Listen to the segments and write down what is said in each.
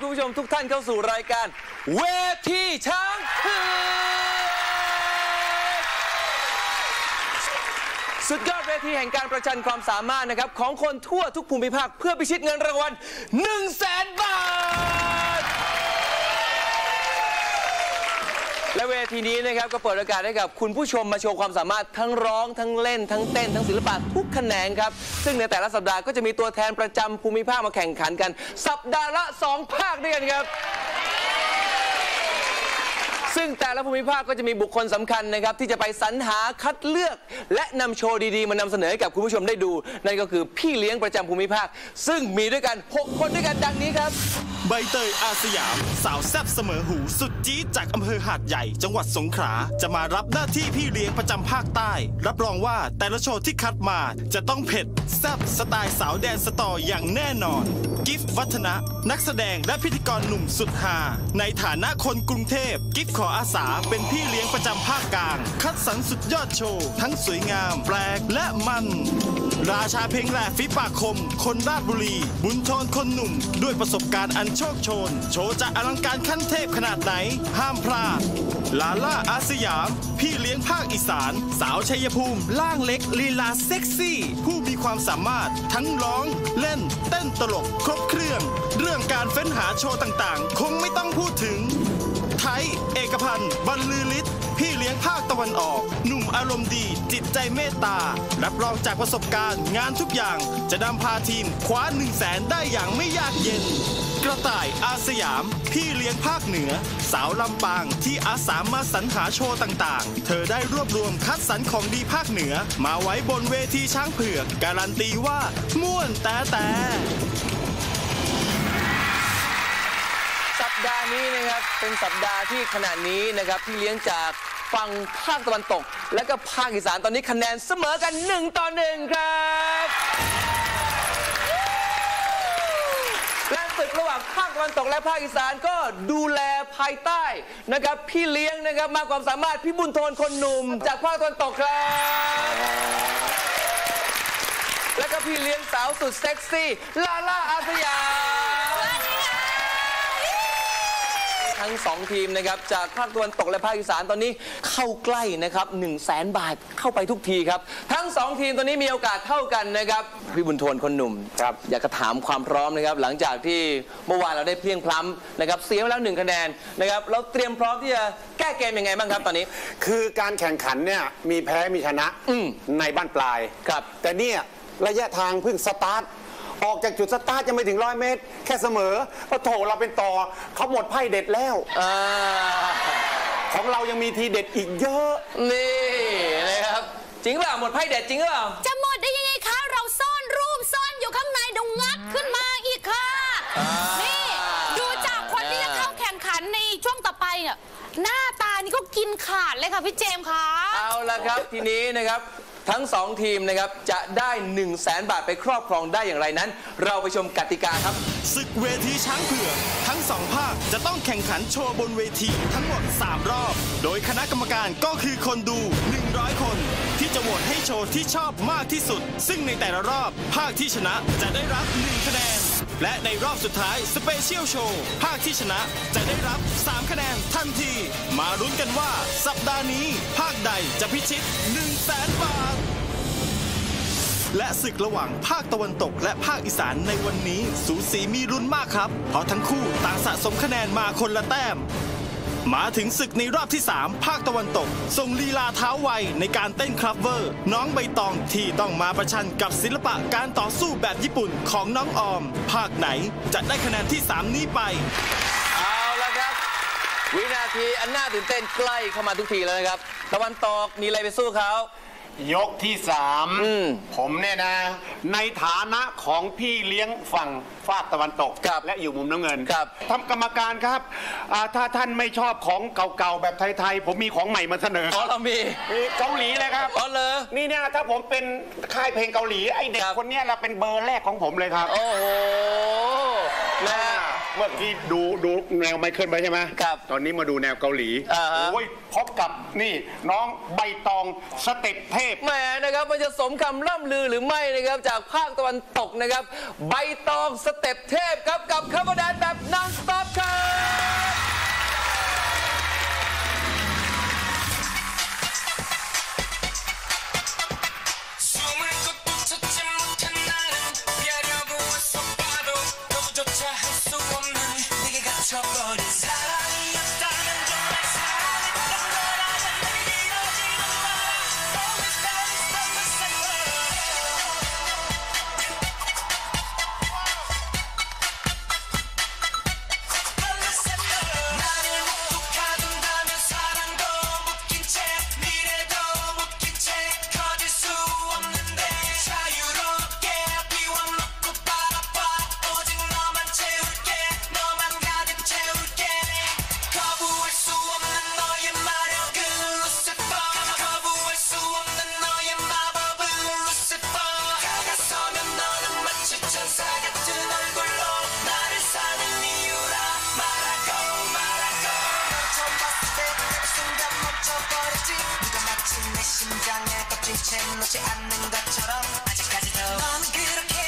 คุณผู้ชมทุกท่านเข้าสู่รายการ เวทีช้างเผือกสุดยอดเวทีแห่งการประชันความสามารถนะครับ ของคนทั่วทุกภูมิภาคเพื่อพิชิตเงินรางวัล1 0 0 0 0แสนบาท และเวทีนี้นะครับก็เปิดโอกาสให้กับคุณผู้ชมมาโชว์ความสามารถทั้งร้องทั้งเล่น ทั้งเต้น ทั้งศิลปะทุกแขนงครับ ซึ่งในแต่ละสัปดาห์ก็จะมีตัวแทนประจำภูมิภาคมาแข่งขันกัน สัปดาห์ละ 2 ภาคด้วยกันครับ ซึ่งแต่ละภูมิภาคก็จะมีบุคคลสำคัญนะครับ ที่จะไปสรรหาคัดเลือก และนำโชว์ดีๆ มานำเสนอให้กับคุณผู้ชมได้ดู นั่นก็คือพี่เลี้ยงประจำภูมิภาค ซึ่งมีด้วยกัน 6 คนด้วยกันดังนี้ครับ ใบเตยอาสยาม สาวแซ่บเสมอหูสุดจี๊ดจากอำเภอหาดใหญ่ จังหวัดสงขลาจะมารับหน้าที่พี่เลี้ยงประจำภาคใต้ รับรองว่าแต่ละโชว์ที่คัดมาจะต้องเผ็ด แซ่บสไตล์สาวแดนสตออย่างแน่นอน กิฟต์วัฒนะ นักแสดงและพิธีกรหนุ่มสุดฮาในฐานะคนกรุงเทพ กิฟต์ขออาสาเป็นพี่เลี้ยงประจำภาคกลาง คัดสรรสุดยอดโชว์ ทั้งสวยงาม แปลกและมัน ราชาเพลงแหล่ฝีปากคม คนราชบุรี บุญชนคนหนุ่ม ด้วยประสบการณ์อันโชคโชน โชว์จะอลังการขั้นเทพขนาดไหน ห้ามพลาด ลาล่าอาสยาม พี่เลี้ยงภาคอีสาน สาวชัยภูมิ ล่างเล็กลีลาเซ็กซี่ ผู้มีความสามารถทั้งร้องเล่น เต้นตลกครบเครื่อง เรื่องการเฟ้นหาโชว์ต่างๆ คงไม่ต้องพูดถึง ไทยเอกพันธ์บรรลือฤทธิ์พี่เลี้ยงภาคตะวันออก หนุ่มอารมณ์ดี จิตใจเมตตา รับรองจากประสบการณ์ งานทุกอย่างจะนำพาทีมคว้า1 0 0 0 0แสนได้อย่างไม่ยากเย็น กระต่ายอาสยาม พี่เลี้ยงภาคเหนือ สาวลำปางที่อาสามาสรรหาโชว์ต่างๆ เธอได้รวบรวมคัดสรรของดีภาคเหนือ มาไว้บนเวทีช้างเผือก การันตีว่า ม่วนแต่แต่ นี้นะครับเป็นสัปดาห์ที่ขณะนี้นะครับที่เลี้ยงจากฝั่งภาคตะวันตก และก็ภาคอีสานตอนนี้คะแนนเสมอกัน 1 ต่อ1ครับและศึกระหว่างภาคตะวันตกและภาคอีสานก็ดูแลภายใต้นะครับพี่เลี้ยงนะครับมากความสามารถพี่บุญโทนคนหนุ่มจากภาคตะวันตกครับ และก็พี่เลี้ยงสาวสุดเซ็กซี่ลาล่าอาสยาม ทั้ง 2 ทีมนะครับจากภาคตะวันตกและภาคอีสานตอนนี้เข้าใกล้นะครับ1 0 0 0 0แสนบาทเข้าไปทุกทีครับ ทั้ง 2 ทีมตอนนี้มีโอกาสเท่ากันนะครับพี่บุญโทนคนหนุ่มครับอยากจะถามความพร้อมนะครับหลังจากที่เมื่อวานเราได้เพลียงพล้ำนะครับเสียไปแล้วหนึ่งคะแนนนะครับเราเตรียมพร้อมที่จะแก้เกมยังไงบ้างครับตอนนี้ คือการแข่งขันเนี่ยมีแพ้มีชนะอืมในบ้านปลาย ครับ แต่เนี่ยระยะทางเพิ่งสตาร์ท ออกจากจุดสตาร์ทจะไม่ถึงร้อยเมตร แค่เสมอพอโถเราเป็นต่อเขาหมดไพ่เด็ดแล้ว อ่าของเรายังมีทีเด็ดอีกเยอะ นี่นะครับจริงเปล่าหมดไพ่เด็ดจริงหรือเปล่า จะหมดได้ยังไงคะ เราซ่อนรูปซ่อนอยู่ข้างในเดงงัดขึ้นมาอีกค่ะนี่ ดูจากคนที่จะเข้าแข่งขันในช่วงต่อไปอะหน้าตานี่ก็กินขาดเลยค่ะพี่เจมส์ค่ะเอาละครับทีนี้นะครับ ทั้ง 2 ทีมนะครับ จะได้ 1 0 0 0 0แสนบาทไปครอบครองได้อย่างไรนั้น เราไปชมกติกาครับ ศึกเวทีช้างเผือกทั้งสองภาคจะต้องแข่งขันโชว์บนเวทีทั้งหมด 3 รอบ โดยคณะกรรมการก็คือคนดู 100 คน ที่จะโหวตให้โชว์ที่ชอบมากที่สุด ซึ่งในแต่ละรอบภาคที่ชนะจะได้รับ 1 คะแนน และในรอบสุดท้าย special show ภาคที่ชนะจะได้รับ 3 คะแนนทันที มาลุ้นกันว่า สัปดาห์นี้ ภาคใดจะพิชิต1 0 0 0 0แสนบาท และศึกระหว่างภาคตะวันตกและภาคอีสานในวันนี้สูสีมีลุ้นมากครับ เพราะทั้งคู่ต่างสะสมคะแนนมาคนละแต้ม มาถึงศึกในรอบที่ 3 ภาคตะวันตกส่งลีลาเท้าไวในการเต้นคลับเวอร์ น้องใบตองที่ต้องมาประชันกับศิลปะการต่อสู้แบบญี่ปุ่นของน้องออม ภาคไหนจะได้คะแนนที่ 3 นี้ไป วินาทีอันน่าตื่นเต้นใกล้เข้ามาทุกทีแล้วนะครับ ตะวันตกมีอะไรไปสู้เขา ยกที่สามอืมผมเนี่ยนะ ในฐานะของพี่เลี้ยงฝั่งภาคตะวันตกครับและอยู่มุมน้ำเงินครับท่านกรรมการครับอ่าถ้าท่านไม่ชอบของเก่าๆแบบไทยๆผมมีของใหม่มาเสนออ๋อเรามีมีเกาหลีเลยครับอ๋อเลยนี่เนี่ยถ้าผมเป็นค่ายเพลงเกาหลีไอเด็กครับคนเนี้ยเราเป็นเบอร์แรกของผมเลยครับ โอ้โหนะฮะเมื่อกี้ดูดูแนวไมเคิลไปใช่ไหมครับตอนนี้มาดูแนวเกาหลีอ่าฮะโอ้ยพบกับนี่น้องใบตองสเต็ปเทพ แหมนะครับมันจะสมคำล่ำลือหรือไม่นะครับจากภาคตะวันตกนะครับ ใบตองสเต็ปเทพครับกับข้าวแดนแบบน o นสต็อปครับ 심장에 꺾인 채 놓지 않는 것처럼 아직까지도 넌 그렇게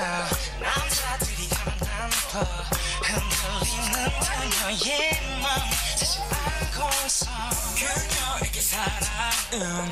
남자들이 가만둬 흔들리는 그녀의 맘 사실 알고 있어 그녀에게 사랑은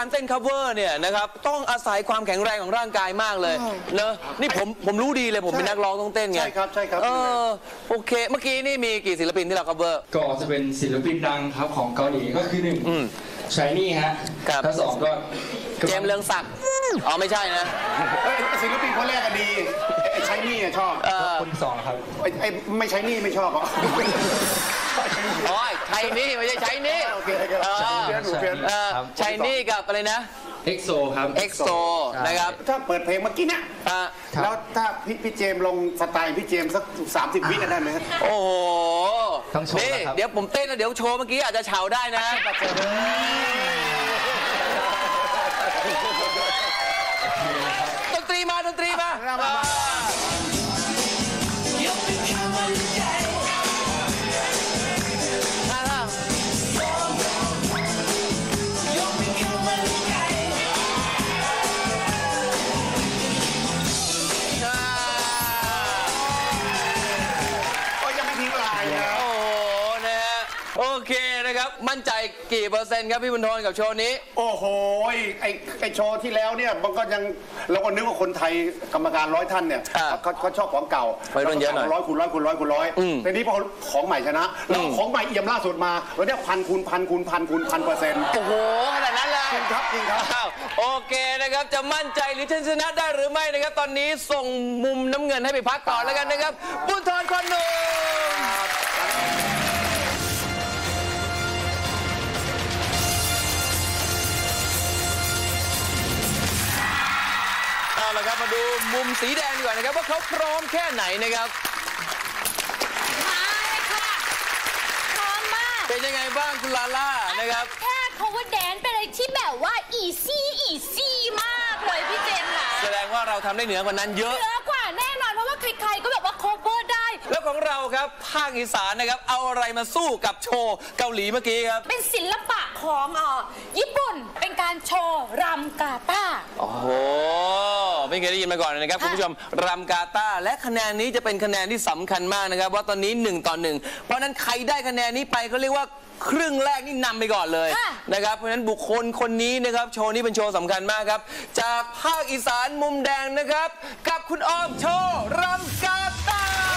กว่าการเต้น cover เนี่ยนะครับต้องอาศัยความแข็งแรงของร่างกายมากเลยเนอะนี่ผมผมรู้ดีเลยผมเป็นนักร้องต้องเต้นไงใช่ครับใช่ครับ เออโอเค เมื่อกี้นี่มีกี่ศิลปินที่เรา cover ก็จะเป็นศิลปินดังครับของเกาหลีก็คือหนึ่งชายนี่ฮะครับ ถ้าสองก็เจมส์เรืองศักดิ์อ๋อไม่ใช่นะเอ้ยศิลปินคนแรกก็ดีไอ้ไอ้ใช้นี่อะชอบเออคนที่สองครับ ไอ้ไอ้ไม่ใช้นี่ไม่ชอบอะอ๋ อไทยนี่ไม่ใช่ใช้นี่โอเคโอเคเออเพี้ยนหนูเพี้ยน เออใช้นี่กับอะไรนะเอ็กโซครับ เอ็กโซนะครับถ้าเปิดเพลงเมื่อกี้เนี่ยอะครับ แล้วถ้าพี่พี่เจมส์ลงสไตล์พี่เจมส์สัก30วิกันได้ไหมครับโอ้โหต้องโชว์นี่แล้วครับ เดี๋ยวผมเต้นแล้วเดี๋ยวโชว์เมื่อกี้อาจจะเฉาได้นะ ดนตรีมาดนตรีมา กี่เปอร์เซ็นต์ครับพี่บุญทนกับโชว์นี้ โอ้โหไอ้ไอ้โชว์ที่แล้วเนี่ยมันก็ยังเราก็นึกว่าคนไทยกรรมการร้อยท่านเนี่ยอ่าเขาเขาชอบของเก่าไปรุ่นเยอะหน่อยร้อยคูณร้อยคูณร้อยคูณร้อยอืมแต่นี้พอของใหม่ชนะแล้วของใหม่เอี่ยมล่าสุดมาแล้วเนี่ยพันคูณพันคูณพันคูณพันเปอร์เซ็นต์โอ้โหขนาดนั้นเลย จริงครับจริงครับ อ้าวโอเคนะครับ จะมั่นใจหรือชนะได้หรือไม่นะครับ ตอนนี้ส่งมุมน้ำเงินให้ไปพักก่อนแล้วกันนะครับ บุญทนคนหนุ่ม ดูมุมสีแดงดีกว่านะครับ ว่าเขาพร้อมแค่ไหนนะครับ มาเลยค่ะพร้อมมากเป็นยังไงบ้างคุณลาล่านะครับ แค่ cover dance เป็นอะไรที่แบบว่า easy easy มากเลยพี่เจนค่ะแสดงว่าเราทำได้เหนือกว่านั้นเยอะเหนือกว่าแน่นอนเพราะว่าใครๆก็แบบว่า cover ได้ แล้วของเราครับภาคอีสานนะครับ เอาอะไรมาสู้กับโชว์เกาหลีเมื่อกี้ครับ เป็นศิลปะของเอ่อญี่ปุ่นเป็นการโชว์รำกาตาร์ โอ้โห ไม่เคยได้ยินมาก่อนเลยนะครับ ค่ะ คุณผู้ชมรำกาตาร์และคะแนนนี้จะเป็นคะแนนที่สำคัญมากนะครับ ว่าตอนนี้ 1 ต่อ 1 เพราะฉะนั้นใครได้คะแนนนี้ไปเขาเรียกว่าครึ่งแรกนี่นำไปก่อนเลยนะครับ เพราะฉะนั้นบุคคลคนนี้นะครับ โชว์นี้เป็นโชว์สำคัญมากครับ จากภาคอีสานมุมแดงนะครับ กับคุณอ้อมโชว์รำกาตาร์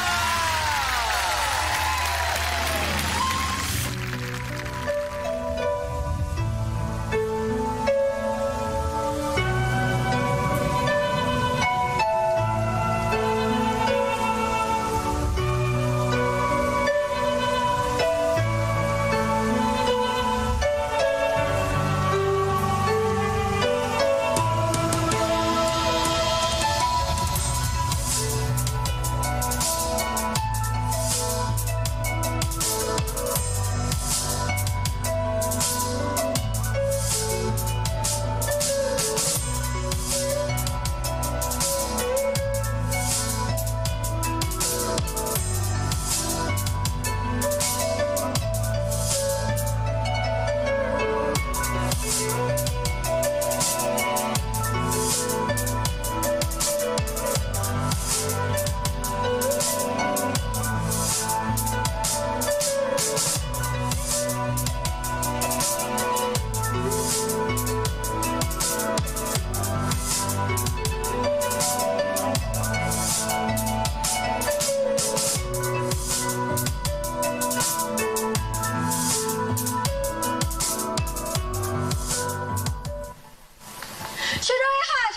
Pero hija,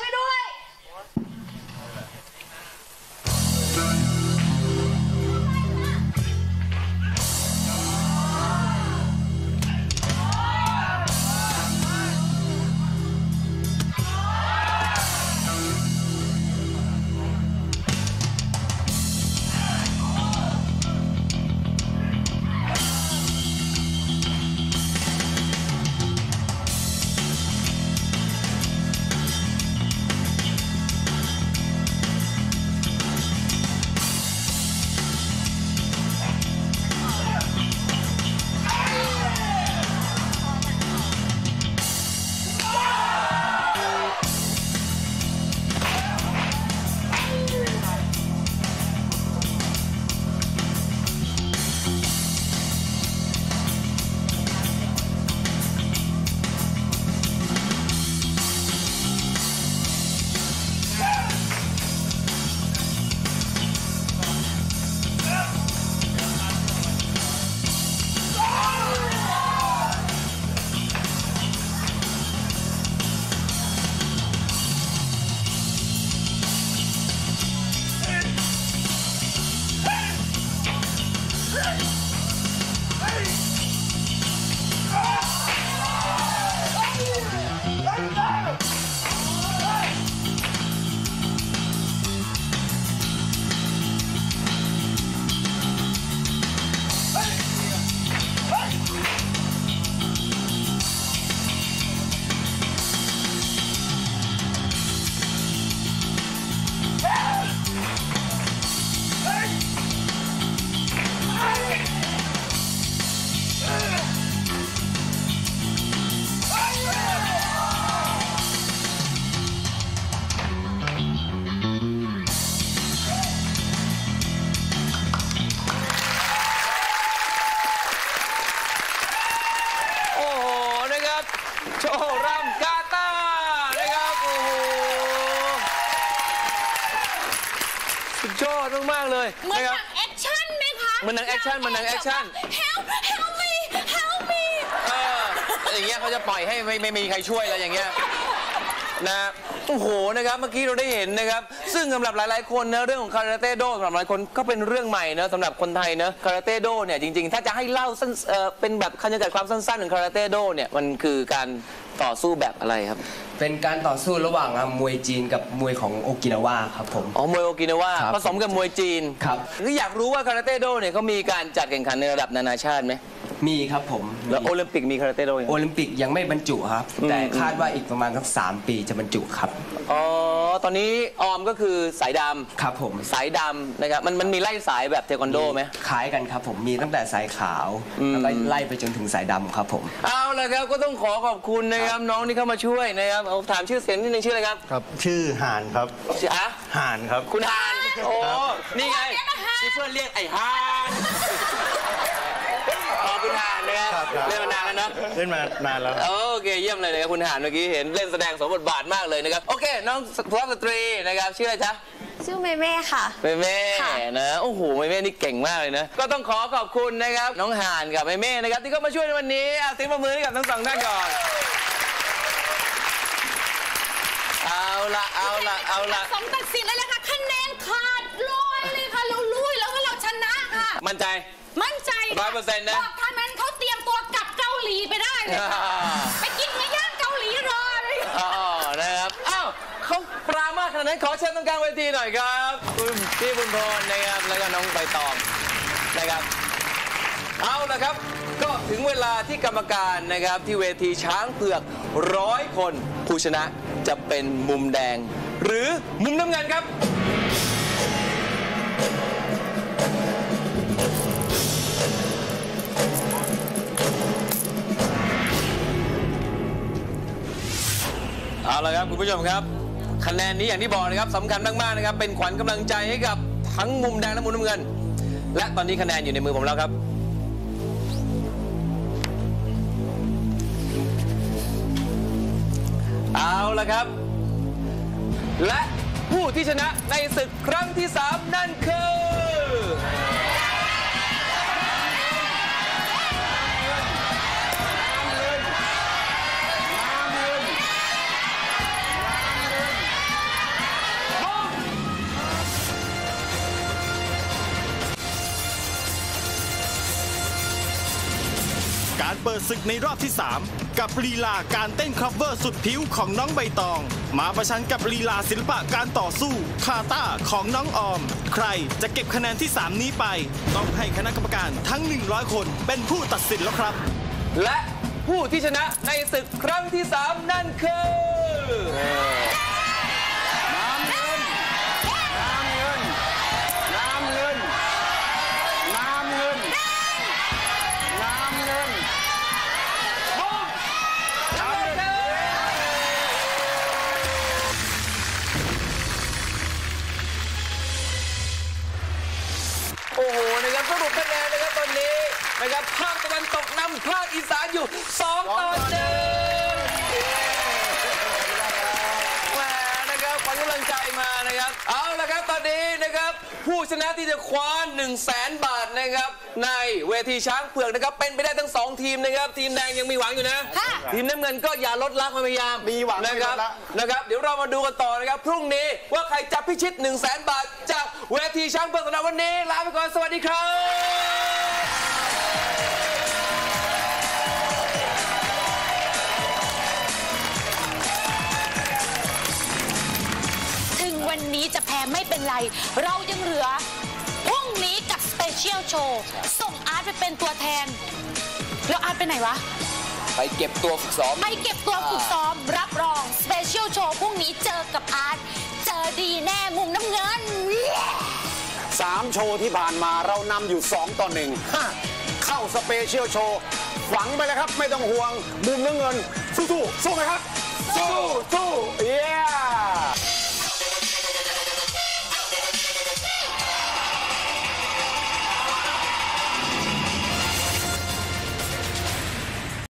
มคะเหมือนหนังแอคชั่นเหมือนหนังแอคชั่น help help me help me เอออย่างเงี้ยเขาจะปล่อยให้ไม่ไม่ไม่มีใครช่วยอะไรอย่างเงี้ยนะโอ้โหนะครับเมื่อกี้เราได้เห็นนะครับ ซึ่งสำหรับหลาย ๆ คนนะเรื่องของคาราเต้โดสำหรับหลายคนก็เป็นเรื่องใหม่นะสำหรับคนไทยนะคาราเต้โดเนี่ยจริง ๆ ถ้าจะให้เล่าสั้นเอ่อเป็นแบบคำจำกัดความสั้น ๆ ของคาราเต้โดเนี่ยมันคือการต่อสู้แบบอะไรครับ เป็นการต่อสู้ระหว่างอะมวยจีนกับมวยของโอกินาวาครับผม อ๋อ มวยโอกินาวาครับผสมกับมวยจีนครับ หรืออยากรู้ว่าคาราเต้โดเนี่ยเขามีการจัดแข่งขันในระดับนานาชาติไหมมีครับผมแล้วโอลิมปิกมีคาราเต้โดยัง โอลิมปิกยังไม่บรรจุครับอืมแต่คาดว่าอีกประมาณสักสามปีจะบรรจุครับ อ๋อ ตอนนี้ออมก็คือสายดครับผมำสายดำนะครับ มันมันมีไล่สายแบบเทควันโดไหม คล้ายกันครับผมมีตั้งแต่สายขาวอืม แล้วก็ไล่ไปจนถึงสายดำครับผม เอาละครับ ก็ต้องขอขอบคุณนะครับ น้องที่เข้ามาช่วยนะครับ เอาถามชื่อเสียงนิดนึงชื่ออะไรครับครับ ชื่อหานครับชื่ออะหานครับ คุณฮาน โอ้ นี่ไงเรียกว่าฮานที่เพื่อนเรียกไอ้ฮานอ๋อ คุณฮานนะครับครับครับ เล่นมานานแล้วเนอะเล่นมานานแล้วโอเคเยี่ยมเลยนะครับคุณหานเมื่อกี้เห็นเล่นแสดงสมบทบาทมากเลยนะครับโอเคน้องสุภาพสตรีนะครับชื่ออะไรจ๊ะ ชื่อเมเม่ค่ะ แม่แม่ค่ะ นะโอ้โหแม่แม่นี่เก่งมากเลยนะ ก็ต้องขอขอบคุณนะครับ น้องหานกับแม่แม่นะครับ ที่เข้ามาช่วยในวันนี้เอาเสียงประมือให้กับทั้งสองท่านก่อนเอาละเอาละเอาละสมตัดสินแล้วนะคะคะแนนขาดลอยเลยค่ะเราลุยแล้วก็เราชนะค่ะมั่นใจ มั่นใจค่ะ100%นะบอกท่านนั้นเขาเตรียมตัวกลับเกาหลีไปได้เลยค่ะอ่าไปกินเนื้อย่างเกาหลีรอเลยอ๋อนะครับอ้าวเขาปรามาสขนาดนั้นขอเชิญตรงกลางเวทีหน่อยครับคุณพี่บุญพรนะครับแล้วก็น้องใบตองนะครับ เอาละครับ ก็ถึงเวลาที่กรรมการนะครับที่เวทีช้างเผือกร้อยคนผู้ชนะจะเป็นมุมแดง หรือมุมน้ำเงินครับ ละครับคุณผู้ชมครับ คะแนนนี้อย่างที่บอกนะครับสำคัญมากๆนะครับ เป็นขวัญกำลังใจให้กับทั้งมุมแดงและมุมน้ำเงิน และตอนนี้คะแนนอยู่ในมือผมแล้วครับ เอาละครับ และผู้ที่ชนะในศึกครั้งที่ 3 นั่นคือ การเปิดศึกในรอบที่ 3 กับลีลาการเต้นครอฟเวอร์สุดผิวของน้องใบตอง มาประชันกับลีลาศิลปะการต่อสู้คาต้าของน้องออม ใครจะเก็บคะแนนที่ 3 นี้ไป ต้องให้คณะกรรมการทั้ง 100 คนเป็นผู้ตัดสินแล้วครับ และผู้ที่ชนะในศึกครั้งที่ 3 นั่นคือ นี้นะครับ ภาคตะวันตกนำภาคอีสานอยู่ 2 ต่อหนึ่งแหมนะครับขวัญกำลังใจมานะครับ เอาละครับตอนนี้นะครับ ผู้ชนะที่จะคว้า1 0 0 0 0แสนบาทนะครับ ในเวทีช้างเผือกนะครับ เป็นไปได้ทั้ง 2 ทีมนะครับ ทีมแดงยังมีหวังอยู่นะ ค่ะ ทีมน้ำเงินก็อย่าลดละความพยายามมีหวังนะครับไม่ลดละ นะครับ เดี๋ยวเรามาดูกันต่อนะครับ พรุ่งนี้ว่าใครจะพิชิต 1 0 0 0 0แสนบาท จากเวทีช้างเผือกสำหรับวันนี้ลาไปก่อนสวัสดีครับ ถึงวันนี้จะแพ้ไม่เป็นไร เรายังเหลือพรุ่งนี้กับ special show ส่งอาร์ตไปเป็นตัวแทน แล้วอาร์ตไปไหนวะ ไปเก็บตัวฝึกซ้อม ไปเก็บตัวฝึกซ้อม รับรอง special show พรุ่งนี้เจอกับอาร์ตเจอดีแน่มุมน้ำเงิน สามโชว์ที่ผ่านมาเรานำอยู่ 2 ต่อหนึ่งฮะเข้าสเปเชียลโชว์ฝังไปเลยครับ ไม่ต้องห่วงมุมน้ำเงิน สู้ๆสู้ไหมครับ สู้สู้เย้